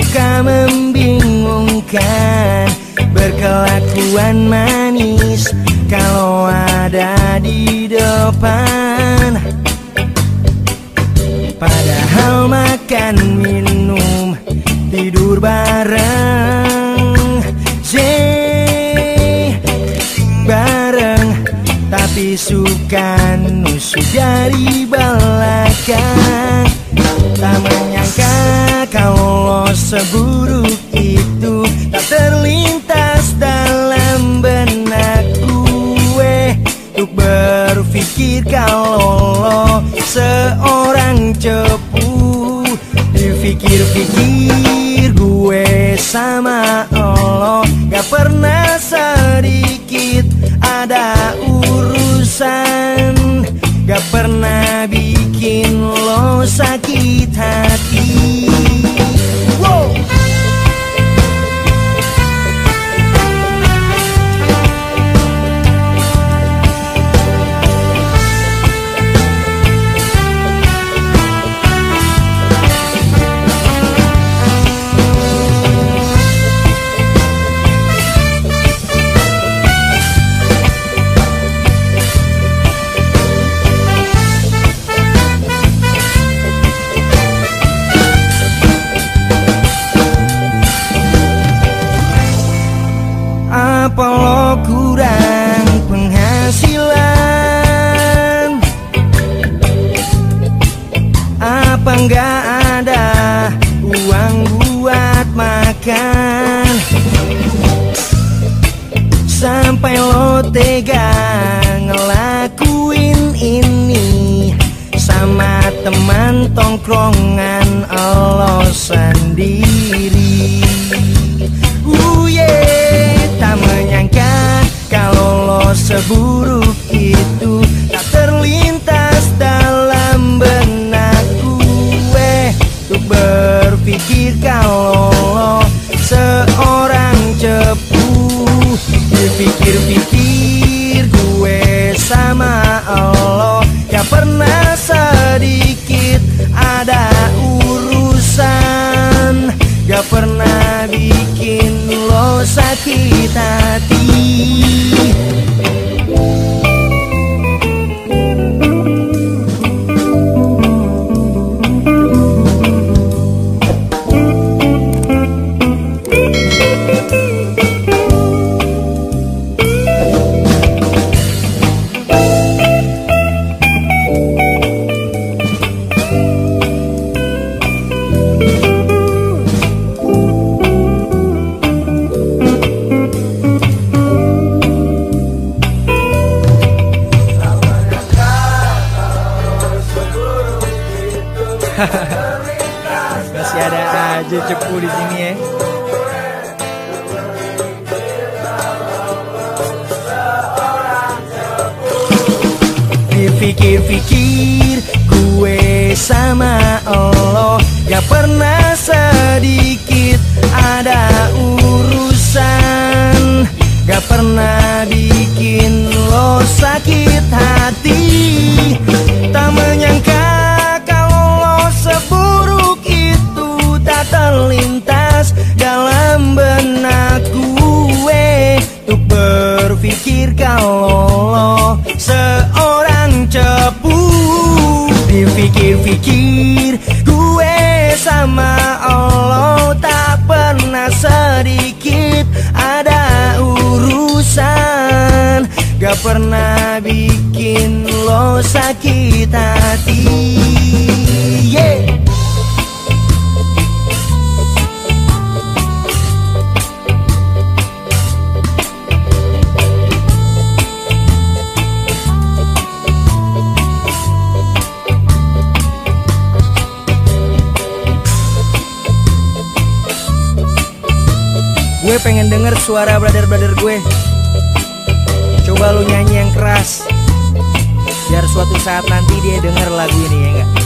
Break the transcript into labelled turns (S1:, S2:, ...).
S1: suka membingungkan Berkelakuan manis Kalau ada di depan. Padahal makan minum Tidur bareng Jay Bareng. Tapi suka nusuk dari belakang. Tak menyangka kau seburuk itu Tak terlintas dalam benak gue Untuk berpikir kalau lo seorang cepu Dipikir-pikir gue sama lo. Gak pernah sedikit ada urusan. Gak pernah bikin lo sakit hati makan Sampai lo tega ngelakuin ini Sama teman tongkrongan lo sendiri Uh, yeah. Tak menyangka kalau lo seburuk lo Masih ada aja cepu di sini ya. Dipikir-pikir gue sama lo berpikir kalau lo seorang cepu. Dipikir-pikir gue sama lo Tak pernah sedikit. Ada urusan Gak pernah bikin lo sakit hati Gue pengen denger suara brother-brother gue. Coba lu nyanyi yang keras. Biar suatu saat nanti dia denger lagu ini ya enggak